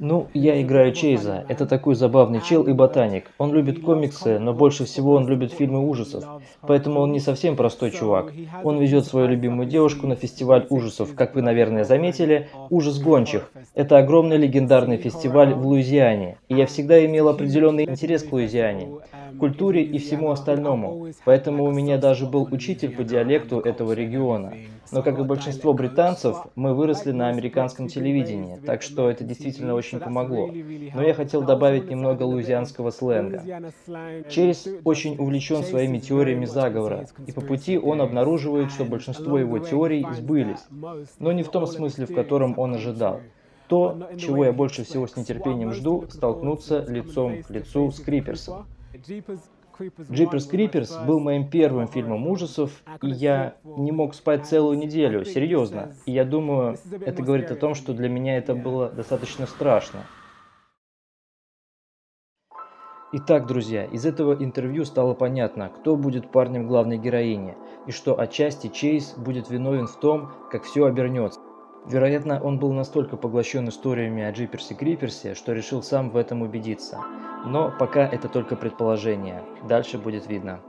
Ну, я играю Чейза. Это такой забавный чел и ботаник. Он любит комиксы, но больше всего он любит фильмы ужасов. Поэтому он не совсем простой чувак. Он везет свою любимую девушку на фестиваль ужасов. Как вы, наверное, заметили, «Ужас гончих». Это огромный легендарный фестиваль в Луизиане. И я всегда имел определенный интерес к Луизиане, культуре и всему остальному. Поэтому у меня даже был учитель по диалекту этого региона. Но, как и большинство британцев, мы выросли на американском телевидении, так что это действительно очень помогло. Но я хотел добавить немного луизианского сленга. Чейз очень увлечен своими теориями заговора, и по пути он обнаруживает, что большинство его теорий сбылись, но не в том смысле, в котором он ожидал. То, чего я больше всего с нетерпением жду, столкнуться лицом к лицу с Криперсом. Джиперс Криперс был моим первым фильмом ужасов, и я не мог спать целую неделю, серьезно. И я думаю, это говорит о том, что для меня это было достаточно страшно. Итак, друзья, из этого интервью стало понятно, кто будет парнем главной героини, и что отчасти Чейз будет виновен в том, как все обернется. Вероятно, он был настолько поглощен историями о Джиперсе Криперсе, что решил сам в этом убедиться. Но пока это только предположение. Дальше будет видно.